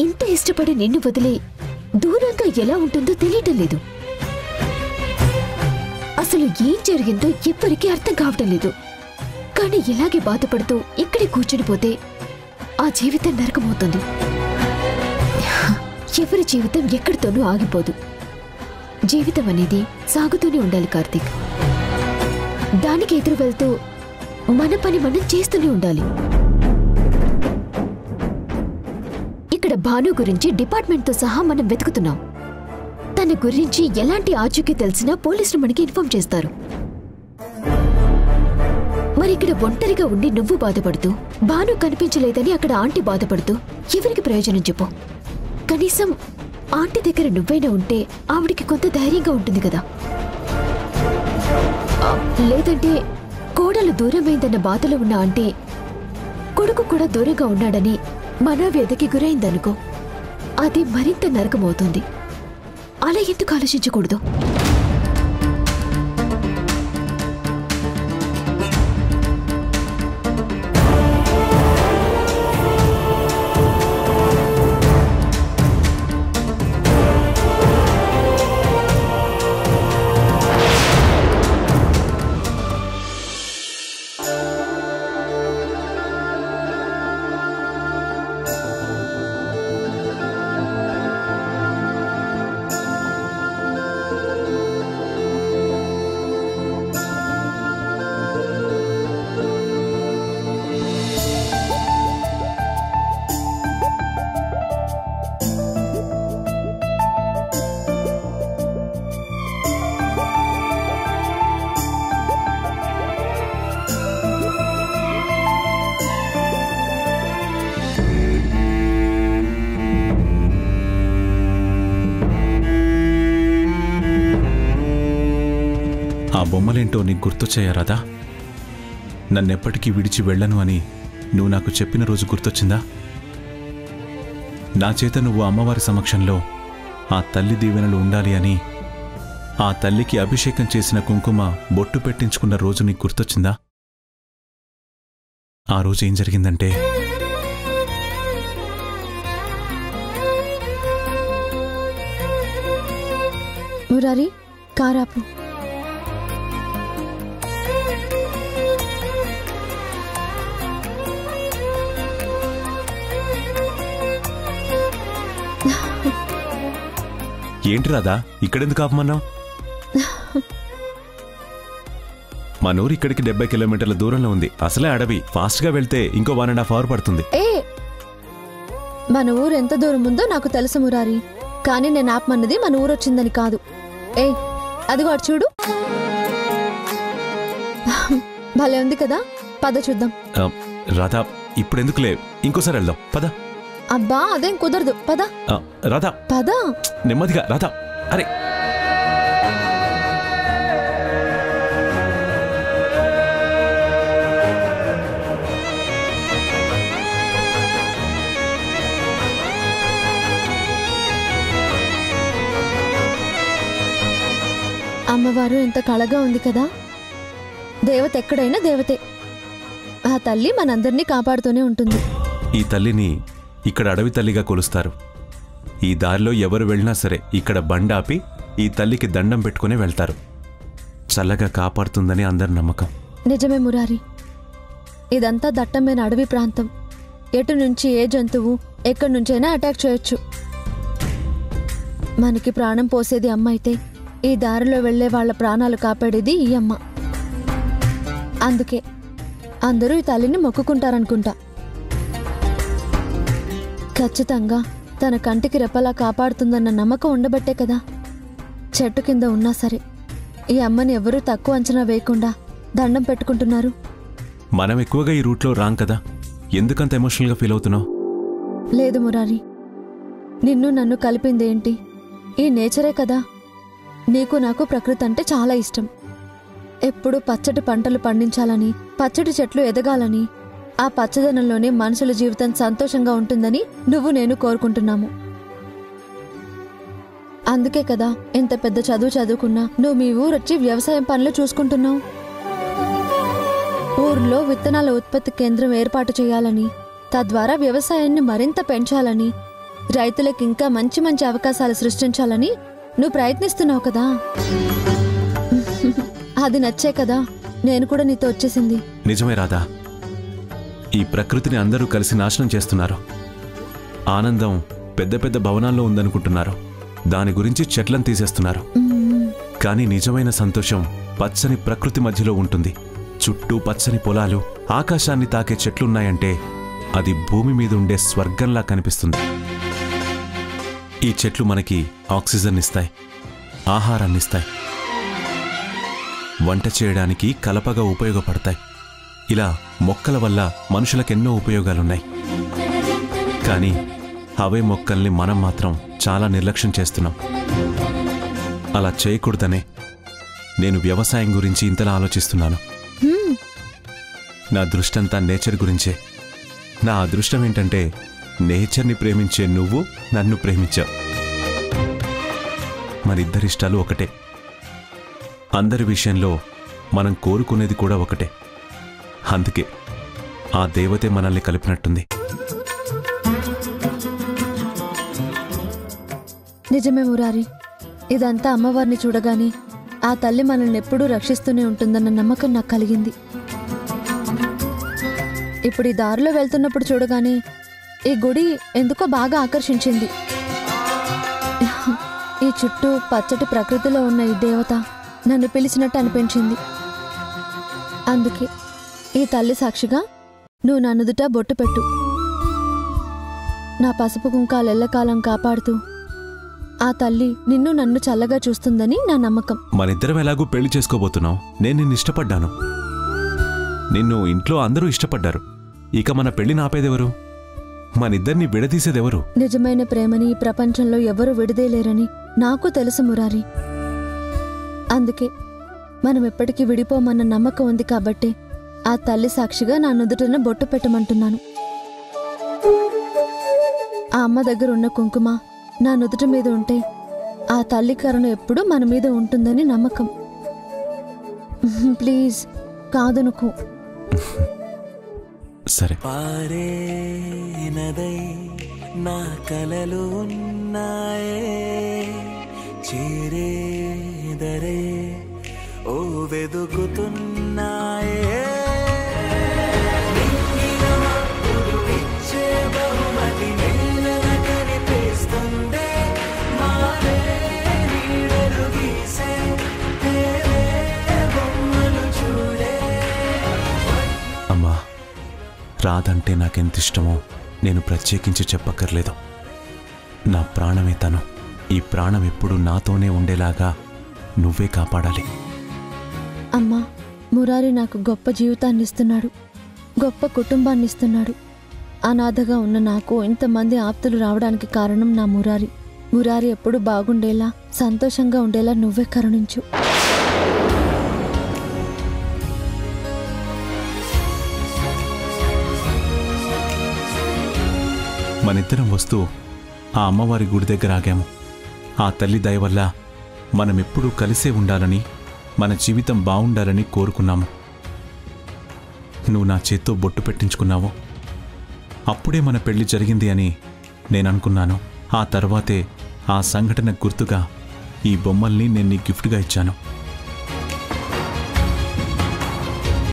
ఇంత ఇష్టపడి నిన్ను వదిలి దూరంగా ఎలా ఉంటుందో తెలియటం లేదు. అసలు ఏం జరిగిందో ఎవ్వరికీ అర్థం కావటం లేదు. కానీ ఇలాగే బాధపడుతూ ఇక్కడే కూర్చునిపోతే ఆ జీవితం నరకమవుతుంది. ఎవరి జీవితం ఎక్కడితోనూ ఆగిపోదు. జీవితం అనేది సాగుతూనే ఉండాలి కార్తీక్. దానికి ఎదురు వెళ్తూ మన పని మనం చేస్తూనే ఉండాలి. ఇక్కడ భాను గురించి డిపార్ట్మెంట్తో సహా మనం వెతుకుతున్నాం. తన గురించి ఎలాంటి ఆచూకీ తెలిసినా పోలీసులు మనకి ఇన్ఫార్మ్ చేస్తారు. మరి ఇక్కడ ఒంటరిగా ఉండి నువ్వు బాధపడుతూ భాను కనిపించలేదని అక్కడ ఆంటీ బాధపడుతూ ఎవరికి ప్రయోజనం చెప్పు. కనీసం ఆంటీ దగ్గర నువ్వైనా ఉంటే ఆవిడికి కొంత ధైర్యంగా ఉంటుంది కదా. లేదంటే కోడలు దూరమైందన్న బాధలో ఉన్న ఆంటీ కొడుకు కూడా దూరంగా ఉన్నాడని మనోవ్యధకి గురైందనుకో అది మరింత నరకమవుతుంది. అలా ఎందుకు ఆలోచించకూడదు? బొమ్మలేంటో నీకు గుర్తొచ్చాయా రాధా? నన్నెప్పటికీ విడిచి వెళ్ళను అని నువ్వు నాకు చెప్పిన రోజు గుర్తొచ్చిందా? నా చేత నువ్వు అమ్మవారి సమక్షంలో ఆ తల్లి దీవెనలు ఉండాలి అని ఆ తల్లికి అభిషేకం చేసిన కుంకుమ బొట్టు పెట్టించుకున్న రోజు నీకు గుర్తొచ్చిందా? ఆ రోజు ఏం జరిగిందంటే? మురారి కారాపు. ఏంటి రాదా ఇక్కడెందుకు ఆపమన్నావు? మన ఊరు ఇక్కడికి డెబ్బై కిలోమీటర్ల దూరంలో ఉంది. అసలే అడవి. ఫాస్ట్గా వెళ్తే ఇంకో వన్ అండ్ హాఫ్ అవర్ పడుతుంది. ఏ! మన ఊరు ఎంత దూరం ఉందో నాకు తెలుసు మురారి. కానీ నేను ఆపమన్నది మన ఊరు వచ్చిందని కాదు. ఏ అదిగో అటు చూడు. భలే ఉంది కదా. పద చూద్దాం. రాధా ఇప్పుడెందుకులే? ఇంకోసారి వెళ్దాం. పద. అబ్బా అదేం కుదరదు. పద. ఆ, రాధా. పద. నెమ్మదిగా రాధా. అరే. అమ్మవారు ఎంత కళగా ఉంది కదా. దేవత ఎక్కడైనా దేవతే. ఆ తల్లి మనందరినీ కాపాడుతూనే ఉంటుంది. ఈ తల్లిని ఇక్కడ అడవి తల్లిగా కొలుస్తారు. ఈ దారిలో ఎవరు వెళ్ళినా సరే ఇక్కడ బండాపి ఈ తల్లికి దండం పెట్టుకుని వెళ్తారు. చల్లగా కాపాడుతుందని అందరి నమ్మకం. నిజమే మురారి. ఇదంతా దట్టమైన అడవి ప్రాంతం. ఎటు నుంచి ఏ జంతువు ఎక్కడి నుంచైనా అటాక్ చేయొచ్చు. మనకి ప్రాణం పోసేది అమ్మ అయితే ఈ దారిలో వెళ్ళే వాళ్ళ ప్రాణాలు కాపాడేది ఈ అమ్మ. అందుకే అందరూ ఈ తల్లిని మొక్కుకుంటారనుకుంటా. ఖచ్చితంగా. తన కంటికి రెప్పలా కాపాడుతుందన్న నమ్మకం ఉండబట్టే కదా. చెట్టు కింద ఉన్నా సరే ఈ అమ్మని ఎవరూ తక్కువ అంచనా వేయకుండా దండం పెట్టుకుంటున్నారు. మనం ఎక్కువగా ఈ రూట్లో రాం కదా. ఎందుకంత ఎమోషనల్గా ఫీల్ అవుతున్నావు? లేదు మురారి. నిన్ను నన్ను కలిపిందేంటి ఈ నేచరే కదా. నీకు నాకు ప్రకృతి అంటే చాలా ఇష్టం. ఎప్పుడు పచ్చటి పంటలు పండించాలని పచ్చటి చెట్లు ఎదగాలని ఆ పచ్చదనంలోనే మనుషుల జీవితం సంతోషంగా ఉంటుందని నువ్వు నేను కోరుకుంటున్నాము. అందుకే కదా ఇంత పెద్ద చదువు చదువుకున్నా నువ్వు మీ ఊరొచ్చి వ్యవసాయం పనులు చూసుకుంటున్నావు. ఊర్లో విత్తనాల ఉత్పత్తి కేంద్రం ఏర్పాటు చేయాలని తద్వారా వ్యవసాయాన్ని మరింత పెంచాలని రైతులకు ఇంకా మంచి మంచి అవకాశాలు సృష్టించాలని నువ్వు ప్రయత్నిస్తున్నావు కదా. అది నచ్చే కదా నేను కూడా నీతో వచ్చేసింది. నిజమే రాధా. ఈ ప్రకృతిని అందరూ కలిసి నాశనం చేస్తున్నారు. ఆనందం పెద్ద పెద్ద భవనాల్లో ఉందనుకుంటున్నారు. దాని గురించి చెట్లను తీసేస్తున్నారు. కానీ నిజమైన సంతోషం పచ్చని ప్రకృతి మధ్యలో ఉంటుంది. చుట్టూ పచ్చని పొలాలు ఆకాశాన్ని తాకే చెట్లున్నాయంటే అది భూమి మీద ఉండే స్వర్గంలా కనిపిస్తుంది. ఈ చెట్లు మనకి ఆక్సిజన్ ఇస్తాయి ఆహారాన్నిస్తాయి వంట చేయడానికి కలపగా ఉపయోగపడతాయి. ఇలా మొక్కల వల్ల మనుషులకెన్నో ఉపయోగాలున్నాయి. కానీ అవే మొక్కల్ని మనం మాత్రం చాలా నిర్లక్ష్యం చేస్తున్నాం. అలా చేయకూడదనే నేను వ్యవసాయం గురించి ఇంతలా ఆలోచిస్తున్నాను. నా దృష్టంతా నేచర్ గురించే. నా అదృష్టం ఏంటంటే నేచర్ని ప్రేమించే నువ్వు నన్ను ప్రేమించావు. మనిద్దరిష్టాలు ఒకటే. అందరి విషయంలో మనం కోరుకునేది కూడా ఒకటే. అందుకే ఆ దేవతే మనల్ని కలిపినట్టుంది. నిజమే మురారి ఇదంతా అమ్మవారిని చూడగానే ఆ తల్లి మనల్ని ఎప్పుడూ రక్షిస్తూనే ఉంటుందన్న నమ్మకం నాకు కలిగింది. ఇప్పుడు ఈ దారిలో వెళ్తున్నప్పుడు చూడగానే ఈ గుడి ఎందుకో బాగా ఆకర్షించింది. ఈ చుట్టూ పచ్చటి ప్రకృతిలో ఉన్న ఈ దేవత నన్ను పిలిచినట్టు అనిపించింది. అందుకే ఈ తల్లి సాక్షిగా నువ్వు నా నుదుట బొట్టు పెట్టు. నా పసుపు కుంకాలు ఎల్లకాలం కాపాడుతూ ఆ తల్లి నిన్ను నన్ను చల్లగా చూస్తుందని నా నమ్మకం. మనిద్దరం ఎలాగూ పెళ్ళి చేసుకోబోతున్నావు నేను నిన్ను ఇష్టపడ్డాను. నిన్ను ఇంట్లో అందరూ ఇష్టపడ్డారు. ఇక మన పెళ్ళి నాపేదెవరు మనిద్దరిని విడదీసేదెవరు? నిజమైన ప్రేమని ఈ ప్రపంచంలో ఎవరు విడిదేలేరని నాకు తెలుసు మురారి. అందుకే మనం ఎప్పటికీ విడిపోమన్న నమ్మకం ఉంది కాబట్టి ఆ తల్లి సాక్షిగా నా నుదుటన బొట్టు పెట్టమంటున్నాను. ఆ అమ్మ దగ్గర ఉన్న కుంకుమ నా నుదుట మీద ఉంటే ఆ తల్లి కరుణ ఎప్పుడూ మన మీద ఉంటుందని నమ్మకం. ప్లీజ్ కాదనుకో. సరే. పారే నదై నా కలలు ఉన్నాయే చేరే దరే ఓ వెదుకుతున్నాయే. అమ్మా రాదంటే నాకెంత ఇష్టమో నేను ప్రత్యేకించి చెప్పక్కర్లేదు. నా ప్రాణమే తను. ఈ ప్రాణం ఎప్పుడు నాతోనే ఉండేలాగా నువ్వే కాపాడాలి. అమ్మా మురారి నాకు గొప్ప జీవితాన్ని ఇస్తున్నాడు గొప్ప కుటుంబాన్ని ఇస్తున్నాడు అనాథగా ఉన్న నాకు ఇంతమంది ఆప్తులు రావడానికి కారణం నా మురారి. మురారి ఎప్పుడు బాగుండేలా సంతోషంగా ఉండేలా నువ్వే కరుణించు. మనిద్దరం వస్తూ ఆ అమ్మవారి గుడి దగ్గర ఆగాము. ఆ తల్లి దయ వల్ల మనమెప్పుడూ కలిసే ఉండాలని మన జీవితం బాగుండాలని కోరుకున్నాము. నువ్వు నా చేత్తో బొట్టు పెట్టించుకున్నావు. అప్పుడే మన పెళ్ళి జరిగింది అని నేను అనుకున్నాను ఆ తర్వాతే ఆ సంఘటన గుర్తుగా ఈ బొమ్మల్ని నేను నీ గిఫ్ట్గా ఇచ్చాను.